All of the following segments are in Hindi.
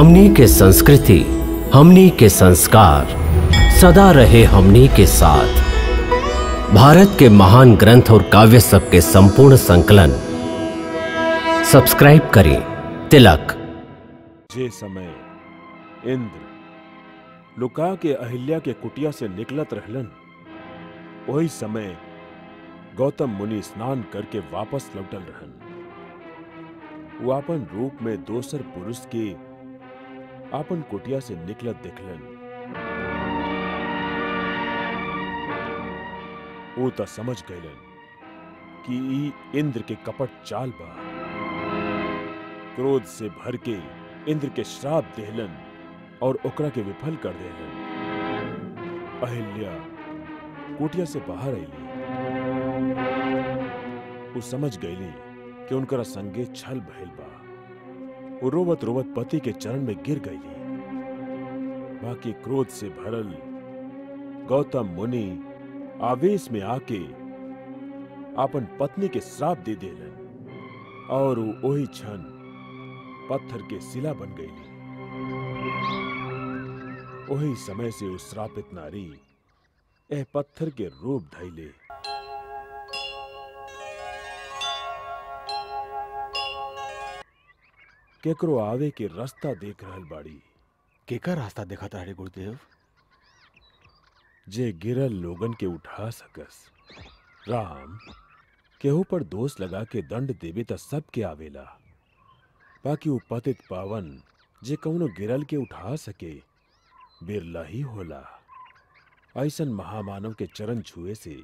हमनी के संस्कृति, हमनी के संस्कार, सदा रहे हमनी के साथ। भारत के महान ग्रंथ और काव्य सब के संपूर्ण संकलन। सब्सक्राइब करें तिलक। जे समय इंद्र लुका के अहिल्या के कुटिया से निकलत रहलन वही समय गौतम मुनि स्नान करके वापस लौटल रहन। वो अपन रूप में दोसर पुरुष के आपन कुटिया से निकलत देखलन। वो त समझ गईलन कि ई इंद्र के कपट चाल बा। क्रोध से भर के इंद्र के श्राप देहलन और ओकरा के विफल कर देहलन। अहिल्या, कुटिया से बाहर आईली वो समझ गईली कि उनका संगे छल भइल बा। वो रोवत रोवत पति के चरण में गिर गईली बाकी क्रोध से भरल गौतम मुनि आवेश में आके अपन पत्नी के श्राप दे देलन और वो वही क्षण पत्थर के सिला बन गईली वही समय से उस श्रापित नारी ए पत्थर के रूप धैले केकरो आवे के रास्ता देख रहल बाड़ी। केकर रास्ता देखा तारे गुरुदेव? जे गिरल लोगन के उठा सकस। राम केहू पर दोष लगा के दंड देवे त सबके आवेला। बाकी वो पतित पावन जे कौनो गिरल के उठा सके बिरला ही होला। ऐसन महामानव के चरण छुए से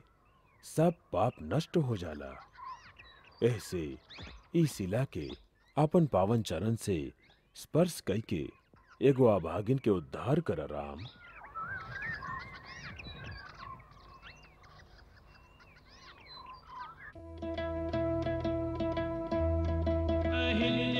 सब पाप नष्ट हो जाला। ऐसे शिला के अपन पावन चरण से स्पर्श कई के एगो अभागिन के उद्धार कर राम। अहिल्या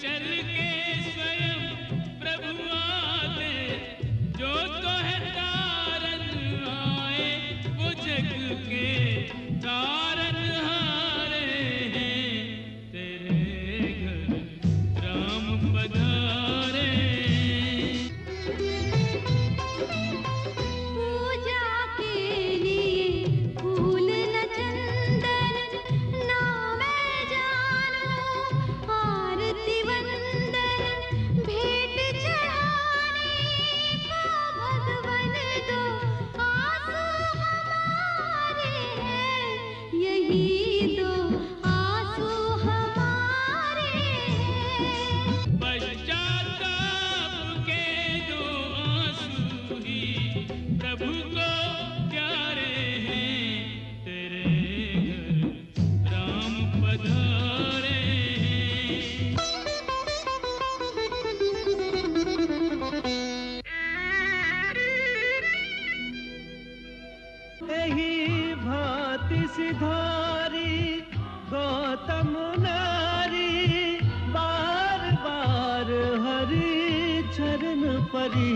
चल ಮರಿ